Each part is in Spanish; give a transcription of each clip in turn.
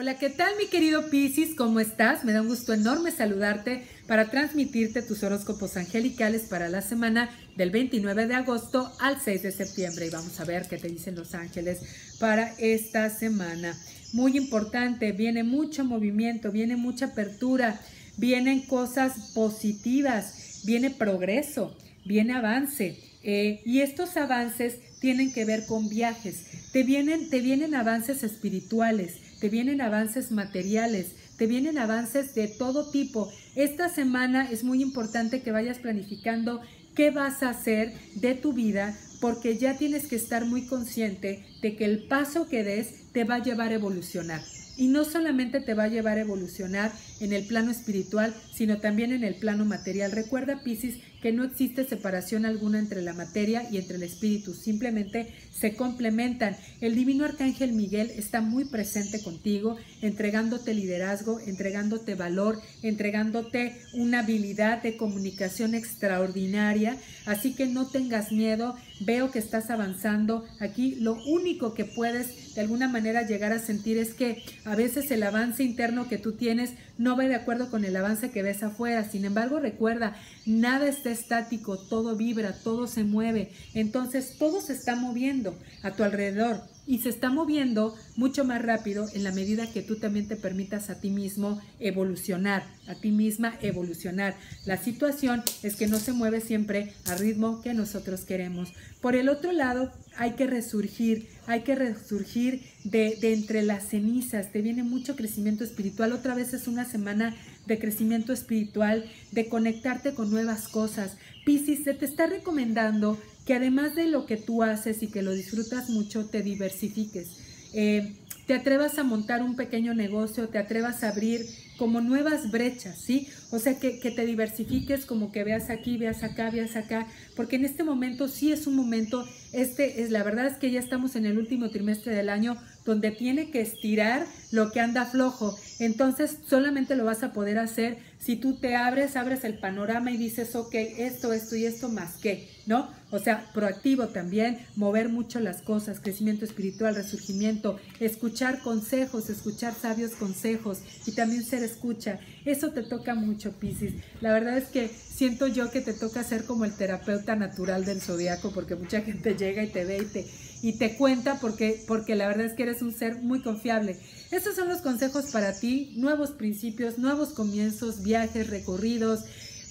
Hola, ¿qué tal mi querido Piscis? ¿Cómo estás? Me da un gusto enorme saludarte para transmitirte tus horóscopos angelicales para la semana del 29 de agosto al 6 de septiembre y vamos a ver qué te dicen los ángeles para esta semana. Muy importante, viene mucho movimiento, viene mucha apertura, vienen cosas positivas, viene progreso, viene avance eh, y estos avances tienen que ver con viajes. Te vienen, te vienen avances espirituales, te vienen avances materiales, te vienen avances de todo tipo. Esta semana es muy importante que vayas planificando qué vas a hacer de tu vida porque ya tienes que estar muy consciente de que el paso que des te va a llevar a evolucionar. Y no solamente te va a llevar a evolucionar en el plano espiritual, sino también en el plano material. Recuerda, Piscis, que no existe separación alguna entre la materia y entre el espíritu, simplemente se complementan. El divino arcángel Miguel está muy presente contigo, entregándote liderazgo, entregándote valor, entregándote una habilidad de comunicación extraordinaria, así que no tengas miedo, veo que estás avanzando. Aquí lo único que puedes de alguna manera llegar a sentir es que a veces el avance interno que tú tienes no va de acuerdo con el avance que ves afuera. Sin embargo, recuerda, nada está estático, todo vibra, todo se mueve. Entonces, todo se está moviendo a tu alrededor y se está moviendo mucho más rápido en la medida que tú también te permitas a ti mismo evolucionar, a ti misma evolucionar. La situación es que no se mueve siempre al ritmo que nosotros queremos. Por el otro lado, hay que resurgir, hay que resurgir de, de entre las cenizas. Te viene mucho crecimiento espiritual. Otra vez es una semana de crecimiento espiritual, de conectarte con nuevas cosas. Piscis, se te está recomendando que además de lo que tú haces y que lo disfrutas mucho, te diversifiques. Eh, te atrevas a montar un pequeño negocio, te atrevas a abrir como nuevas brechas, ¿sí? O sea, que, que, te diversifiques, como que veas aquí, veas acá, veas acá, porque en este momento sí es un momento, este es, la verdad es que ya estamos en el último trimestre del año, donde tiene que estirar lo que anda flojo. Entonces solamente lo vas a poder hacer si tú te abres, abres el panorama y dices, ok, esto, esto y esto más que, ¿no? O sea, proactivo también, mover mucho las cosas, crecimiento espiritual, resurgimiento, escuchar consejos, escuchar sabios consejos y también ser escucha. Eso te toca mucho, Piscis. La verdad es que siento yo que te toca ser como el terapeuta natural del zodiaco porque mucha gente llega y te ve y te y te cuenta porque, porque la verdad es que eres un ser muy confiable. Estos son los consejos para ti, nuevos principios, nuevos comienzos, viajes, recorridos,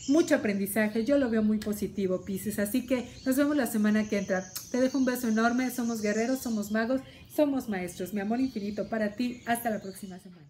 mucho aprendizaje. Yo lo veo muy positivo, Pisces. Así que nos vemos la semana que entra. Te dejo un beso enorme. Somos guerreros, somos magos, somos maestros. Mi amor infinito para ti. Hasta la próxima semana.